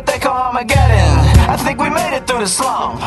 what they call Armageddon. I think we made it through the slump.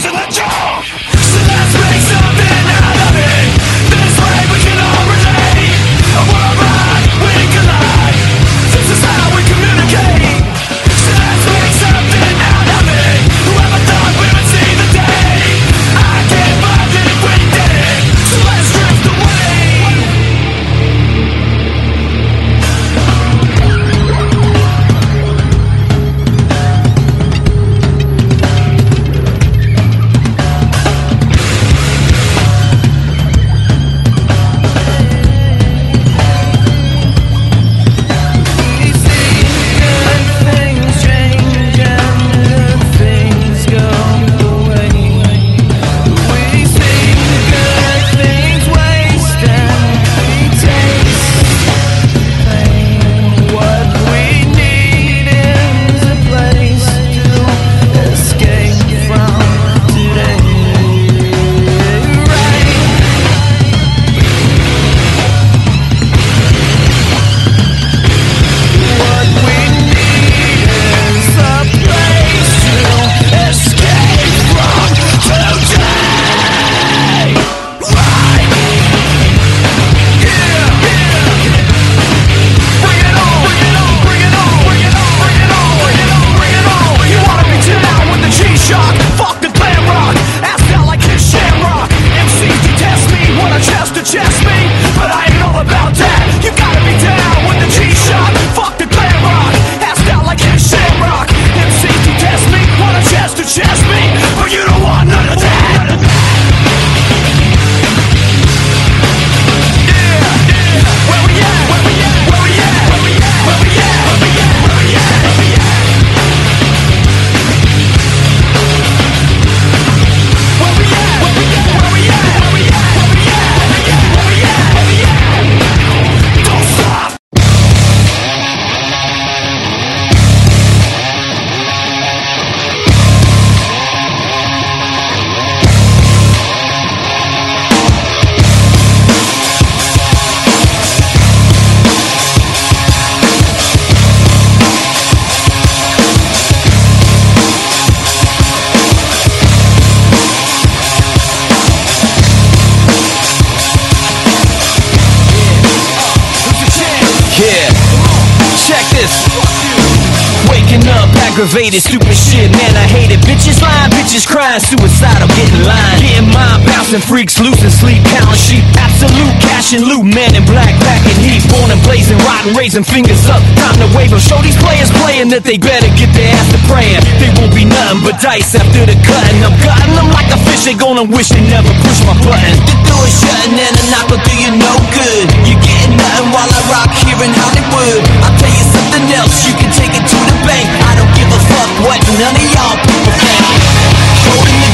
freeze in the go! up aggravated, stupid shit, man, I hate it. Bitches lying, bitches crying, suicidal, getting lined. Getting mine, bouncing freaks, losing sleep, counting sheep. Absolute cash and loot, man in black, packing heat. Born and blazing, rotten, raising fingers up. Time to wave them, show these players playing that they better get their ass to praying. They won't be nothing but dice after the cutting. I'm gutting them like a fish, they gonna wish they never push my button. The door is shutting and a knock will do you no good. You're getting nothing while I rock here in Hollywood. I'll tell you something else, you can take it to the bank. I fuck what none of y'all people think.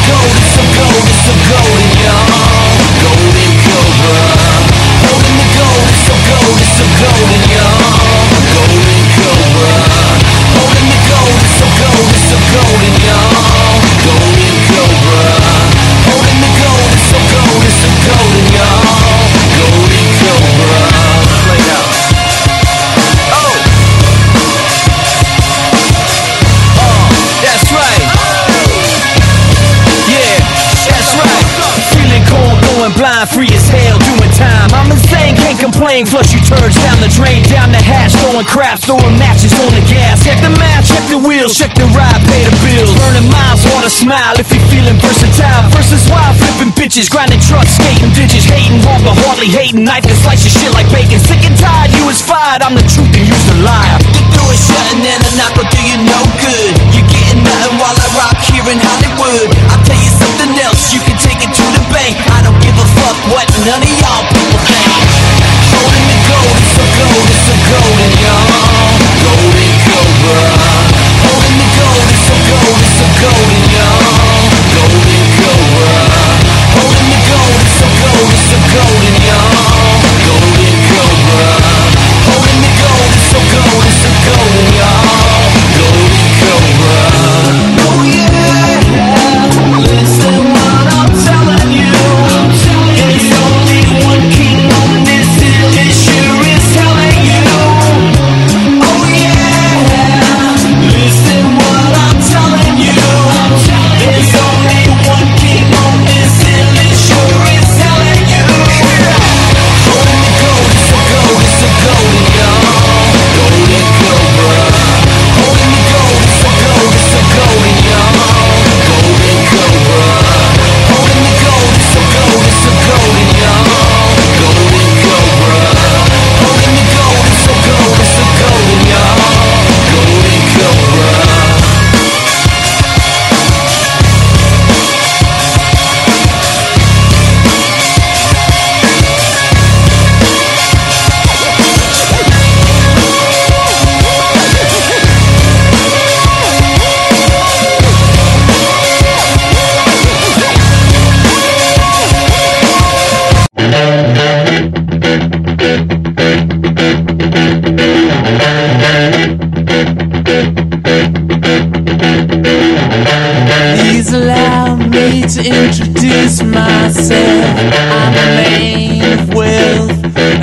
Grind, free as hell, doing time. I'm insane, can't complain. Flush you turds down the drain, down the hatch, throwing craps, throwing matches on the gas. Check the match, check the wheels, check the ride, pay the bills. Burning miles, wanna smile if you're feeling versatile. Versus wild, flipping bitches, grinding trucks, skating digits, hating but hardly hating. Knife and slice your shit like bacon. Sick and tired, you was fired. I'm the truth and you's the liar. Door is shutting and a knock will do you no good. You're getting nothing while I rock here in Hollywood. I'll tell you something else, you can take it to the bank. I don't give a fuck what none of y'all people think.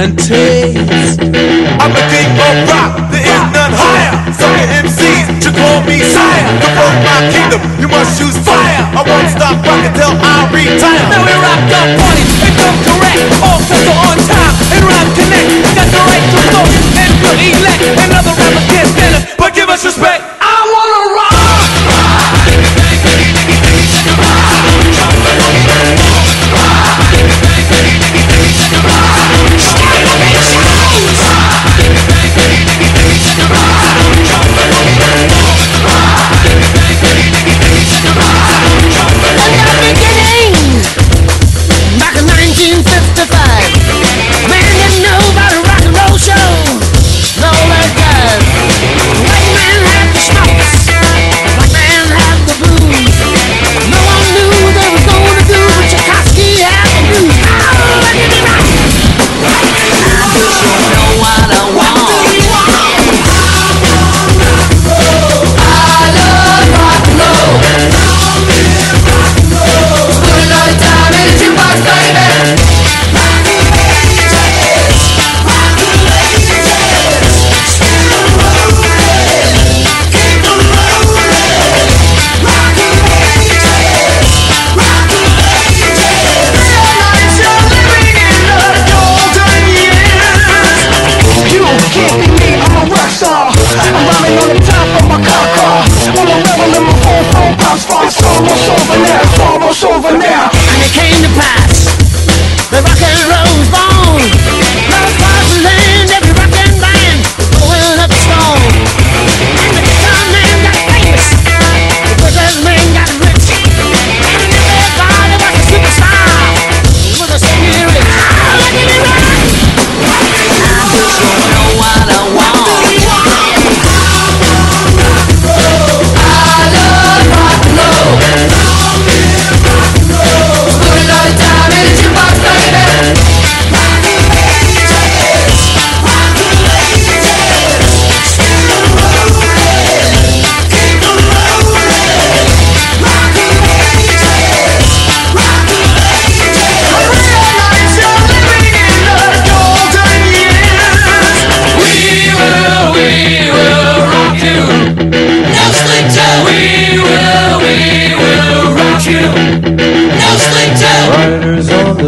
And taste. I'm the king of rock, there is none higher. Sucker MCs should call me sire. To run my kingdom, you must choose fire. I won't stop rocking till I retire. Now we rock the party and come correct. All customer on time and rhyme connect. Got the right to flow and good elect. Another rapper can't stand it, but give us respect.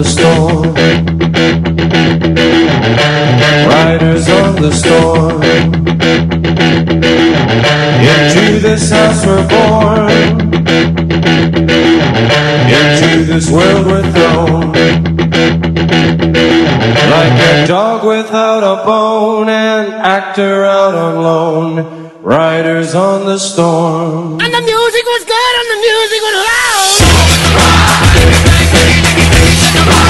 Storm. Riders on the storm. Into this house we're born. Into this world we're thrown. Like a dog without a bone, an actor out on loan. Riders on the storm. And the music was good and the music was loud. Come on.